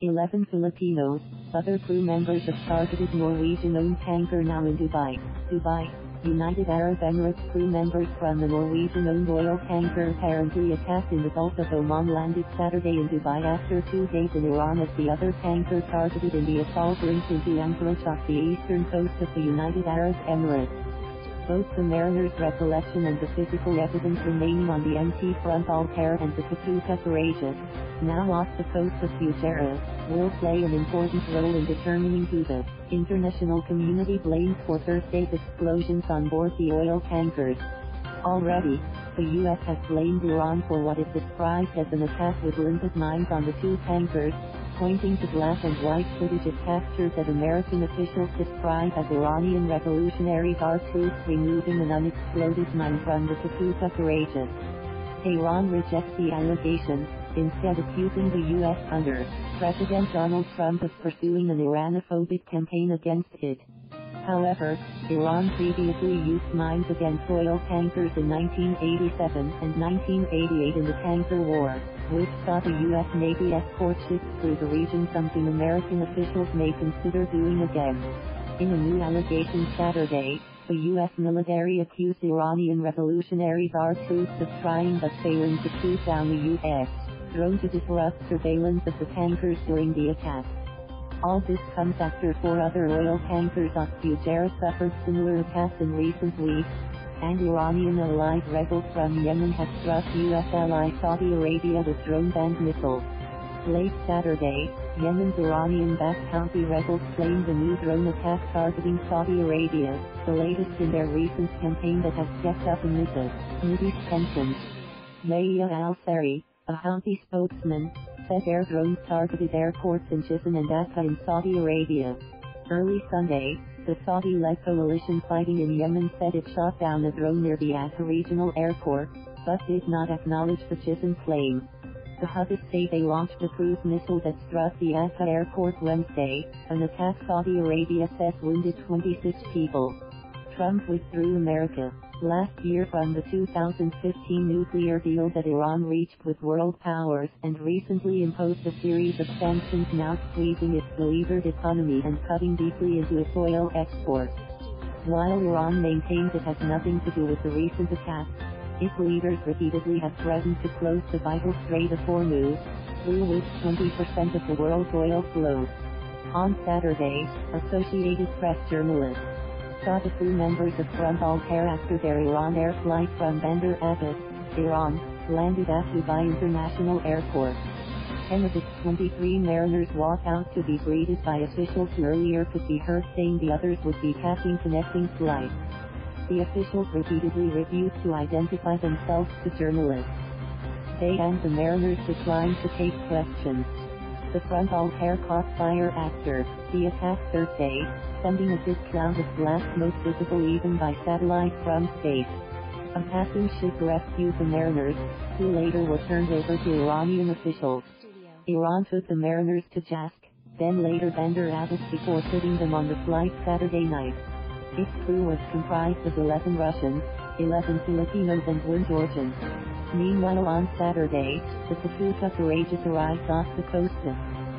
11 Filipinos, other crew members of targeted Norwegian-owned tanker now in Dubai. Dubai, United Arab Emirates crew members from the Norwegian-owned oil tanker apparently attacked in the Gulf of Oman landed Saturday in Dubai after two days in Iran as the other tanker targeted in the assault linked into anchorage off the eastern coast of the United Arab Emirates both the mariner's recollection and the physical evidence remaining on the MT front Altair and the Kokuka Courageous, now off the coast of Fujairah, will play an important role in determining who the international community blames for Thursday's explosions on board the oil tankers. Already, the U.S. has blamed Iran for what it described as an attack with limpet mines on the two tankers, pointing to black and white footage of captures that American officials describe as Iranian Revolutionary Guard troops removing an unexploded mine from the Kokuka Courageous. Tehran rejects the allegations, instead accusing the U.S. under President Donald Trump of pursuing an Iranophobic campaign against it. However, Iran previously used mines against oil tankers in 1987 and 1988 in the tanker war which saw the U.S. Navy escort ships through the region something American officials may consider doing again. In a new allegation Saturday, the U.S. military accused Iranian Revolutionary Guard troops of trying but failing to shoot down the U.S. drone to disrupt surveillance of the tankers during the attack. All this comes after four other oil tankers off Fujairah suffered similar attacks in recent weeks, and Iranian allied rebels from Yemen have struck U.S. ally Saudi Arabia with drone-band missiles. Late Saturday, Yemen's Iranian-backed Houthi rebels claimed a new drone attack targeting Saudi Arabia, the latest in their recent campaign that has stepped up amid the Mideast tensions. Maya al-Sari, a Houthi spokesman, said air drones targeted airports in Jizan and Abha in Saudi Arabia. Early Sunday, the Saudi-led coalition fighting in Yemen said it shot down a drone near the Abha regional airport, but did not acknowledge the Jizan claim. The Houthis say they launched a cruise missile that struck the Abha airport Wednesday, an attack Saudi Arabia says wounded 26 people. Trump withdrew America last year from the 2015 nuclear deal that Iran reached with world powers and recently imposed a series of sanctions now squeezing its beleaguered economy and cutting deeply into its oil exports. While Iran maintains it has nothing to do with the recent attacks, its leaders repeatedly have threatened to close the vital Strait of Hormuz, through which 20% of the world's oil flows. On Saturday, Associated Press journalist the crew members of Front Altair after their Iran Air flight from Bandar Abbas, Iran, landed at Dubai International Airport. Ten of its 23 mariners walked out to be greeted by officials who earlier could be heard saying the others would be catching connecting flights. The officials repeatedly refused to identify themselves to journalists. They and the mariners declined to take questions. The Front Altair caught fire after the attack Thursday, sending a thick cloud of black smoke visible even by satellite from space. A passing ship rescued the mariners, who later were turned over to Iranian officials. Iran took the mariners to Jask, then later Bandar Abbas before putting them on the flight Saturday night. Its crew was comprised of 11 Russians, 11 Filipinos and 1 Georgian. Meanwhile on Saturday, the Kokuka Courageous arrived off the coast of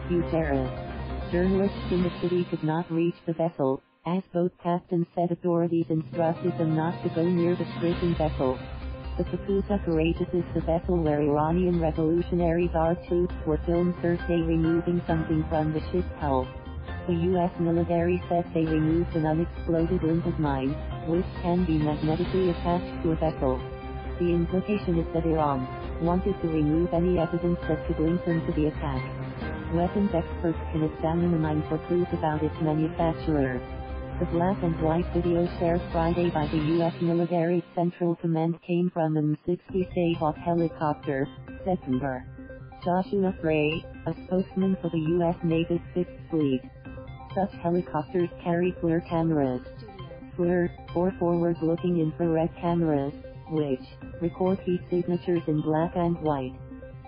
Fujairah. Journalists in the city could not reach the vessel, as both captains said authorities instructed them not to go near the stricken vessel. The Kokuka Courageous is the vessel where Iranian Revolutionary Guard troops were filmed Thursday removing something from the ship's hull. The U.S. military said they removed an unexploded limpet mine, which can be magnetically attached to a vessel. The implication is that Iran wanted to remove any evidence that could link them to the attack. Weapons experts can examine the mine for clues about its manufacturer. The black and white video shared Friday by the U.S. military Central Command came from an M60 Seahawk helicopter, September. Joshua Frey, a spokesman for the U.S. Navy's Sixth Fleet. Such helicopters carry FLIR cameras. FLIR, or forward-looking infrared cameras, which record heat signatures in black and white.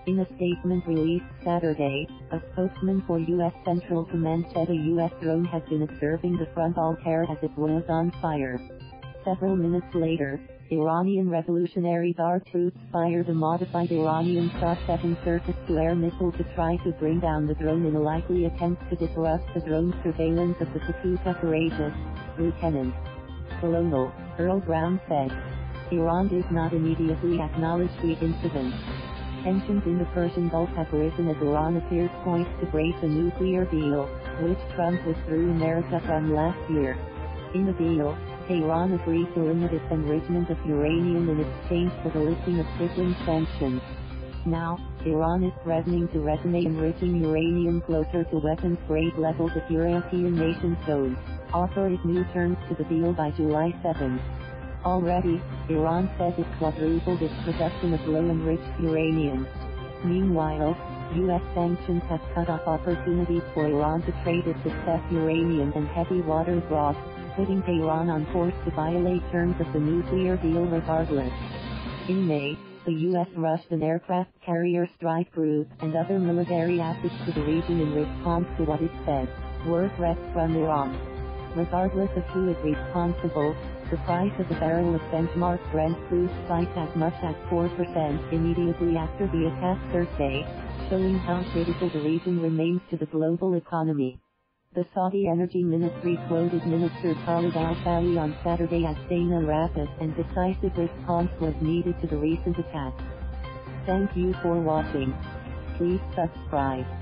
In a statement released Saturday, a spokesman for U.S. Central Command said a U.S. drone had been observing the front Altair as it was on fire. Several minutes later, Iranian Revolutionary Guard troops fired a modified Iranian SA-7 surface-to-air missile to try to bring down the drone in a likely attempt to disrupt the drone surveillance of the Kokuka Courageous, Lieutenant Colonel Earl Brown said. Iran did not immediately acknowledge the incident. Tensions in the Persian Gulf have risen as Iran appears poised to break the nuclear deal, which Trump withdrew America from last year. In the deal, Tehran agreed to limit its enrichment of uranium in exchange for the lifting of crippling sanctions. Now, Iran is threatening to resume enriching uranium closer to weapons-grade levels if European nations don't offer new terms to the deal by July 7. Already, Iran says it quadrupled its production of low-enriched uranium. Meanwhile, U.S. sanctions have cut off opportunities for Iran to trade its excess uranium and heavy water abroad, putting Tehran on course to violate terms of the nuclear deal regardless. In May, the U.S. rushed an aircraft carrier strike group and other military assets to the region in response to what it said were threats from Iran. Regardless of who is responsible, the price of a barrel of benchmark Brent crude spiked as much as 4% immediately after the attack Thursday, showing how critical the region remains to the global economy. The Saudi Energy Ministry quoted Minister Khalid al-Falih on Saturday as saying a rapid and decisive response was needed to the recent attack. Thank you for watching. Please subscribe.